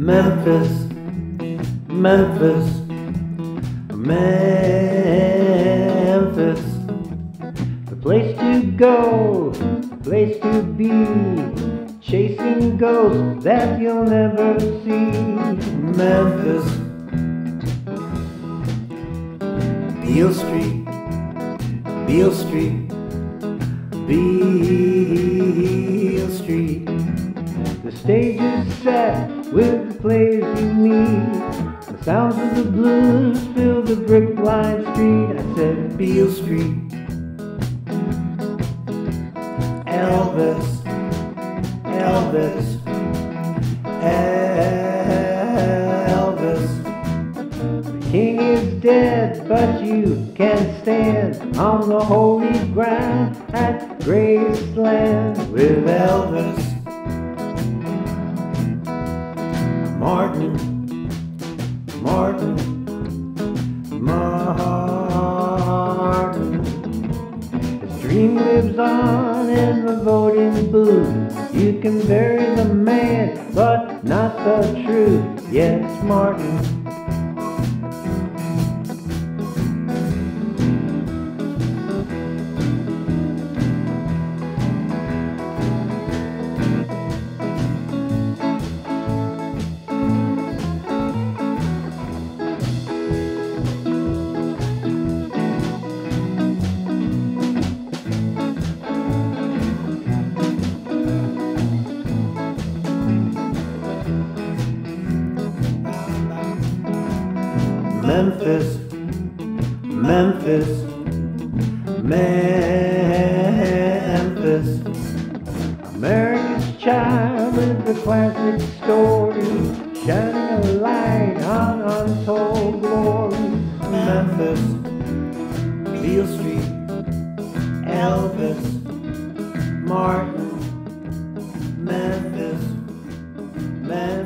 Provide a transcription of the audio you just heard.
Memphis, Memphis, Memphis. The place to go, the place to be. Chasing ghosts that you'll never see. Memphis, Beale Street, Beale Street, Beale Street. The stage is set with the players you meet. The sounds of the blues fill the brick lined street. I said Beale Street. Elvis, Elvis, Elvis. The king is dead, but you can stand on the holy ground at Graceland with Elvis. Martin, Martin, Martin. His dream lives on in the voting booth. You can bury the man, but not the truth. Yes, Martin. Memphis, Memphis, Memphis. America's child with the classic story, shining a light on untold glory. Memphis, Beale Street, Elvis, Martin, Memphis, Memphis.